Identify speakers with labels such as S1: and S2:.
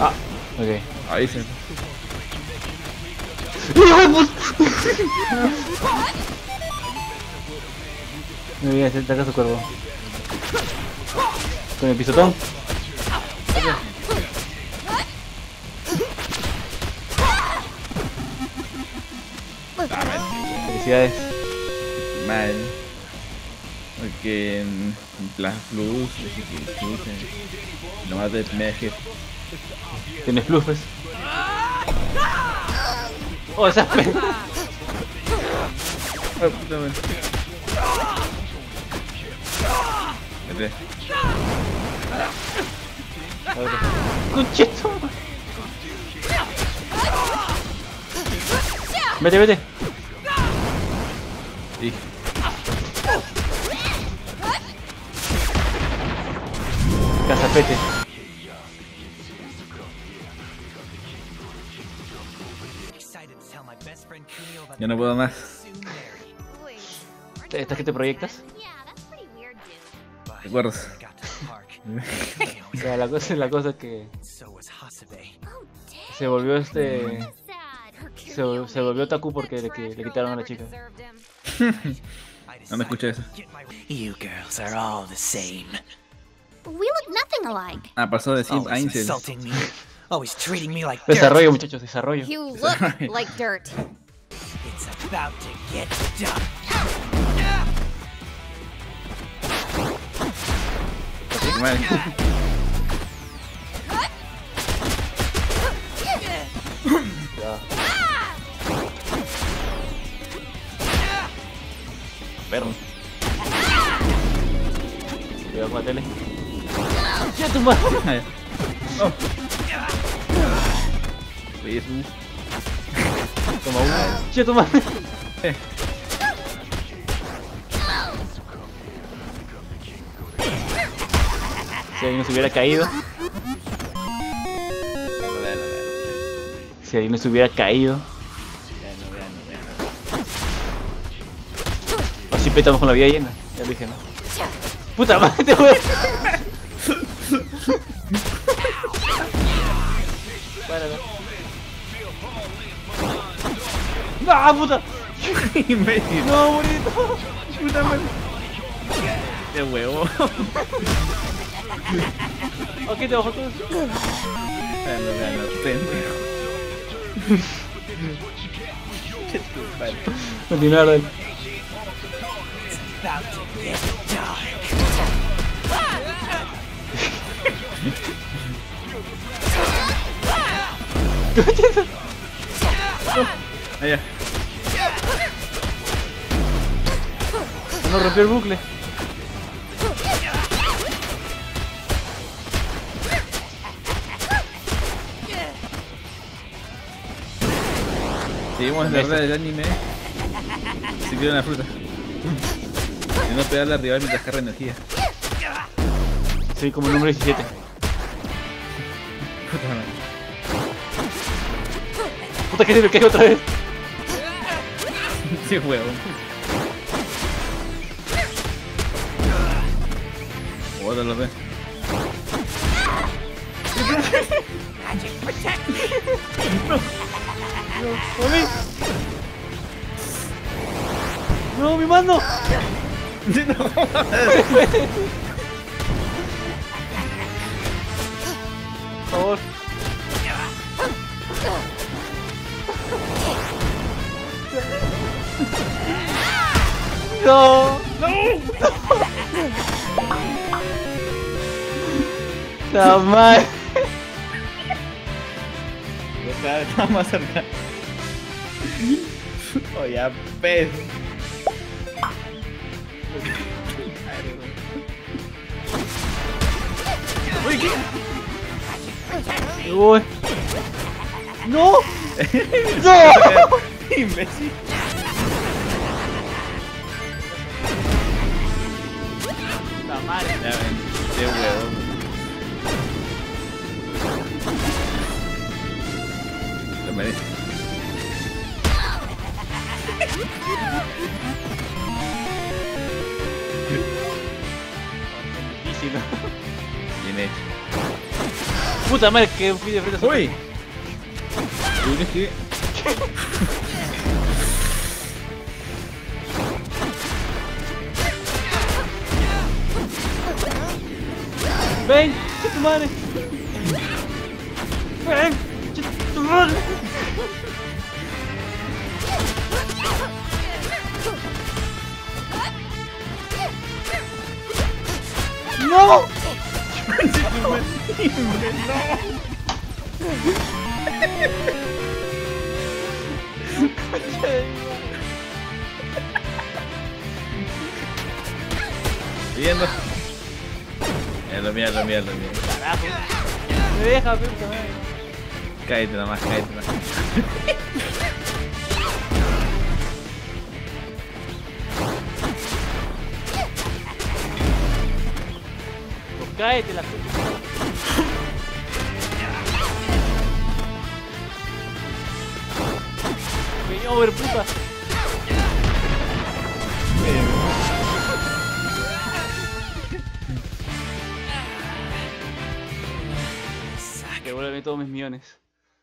S1: Ah, ok.
S2: Ahí se.
S1: ¡Hijo de put- Muy bien, se ataca su cuervo. Con el pisotón. Felicidades.
S2: Mal. Porque en Plan Plus, que Plus, eh, nomás de primer jefe.
S1: Tienes plus, pues. Oh, esa pe...
S2: Ah, puta madre. Vete.
S1: Concheto. Vete, vete.
S2: Y
S3: about
S2: ya no puedo más.
S1: ¿Esta que te proyectas?
S2: Recuerdos.
S1: O sea, la cosa, la cosa que se volvió este... Se, se volvió otaku porque le, que- le quitaron a la chica.
S2: No me escuché eso.
S3: You girls are all the same.
S2: Ah, pasó de Sim a
S3: Always
S2: Incel.
S3: insulting me. Always treating me like dirt.
S1: Desarrollo, muchachos, desarrollo.
S4: You look like dirt.
S3: It's about to get done.
S1: Perro. Cuidado con la tele. ¡Ya tu madre!
S2: Ya. Oh.
S1: Toma uno. ¡Ya tu madre!
S2: Eh.
S1: Si alguien se hubiera caído, si alguien se hubiera caído, así petamos con la vida llena. Ya lo dije, ¿no? ¡Puta madre, ¡Ah, puta!
S2: Imbécil.
S1: ¡No, bonito!
S2: Puta madre. Qué huevo.
S1: Aquí te bajo todo.
S2: Veanlo, veanlo, pendejo. Qué
S1: No rompió el bucle.
S2: Seguimos en la rueda del anime. Si quiero una fruta. Y no pegarle al rival mientras carga energía.
S1: Soy como el número 17.
S2: Puta madre.
S1: Puta que se me cae otra vez.
S2: Qué huevo. Ve.
S1: ¡Mami! ¡No, mi mano! Por favor. No. No. La madre.
S2: Está, está más cerca. Oh, ya pez.
S1: Uy. No. No.
S2: Imbécil.
S1: La madre.
S2: Ya ven, qué huevo. Merece. Bien hecho.
S1: Puta madre, que fui de frente a
S2: ¡Uy! Uy, es que...
S1: Ven, tu madre. Ven, madre. No.
S2: Viendo. Es lo mío.
S1: Carajo. Me deja, madre.
S2: Cállate nomás, cállate nomás.
S1: Pues cállate la puta. Game over, puta. Devuélveme todos mis millones.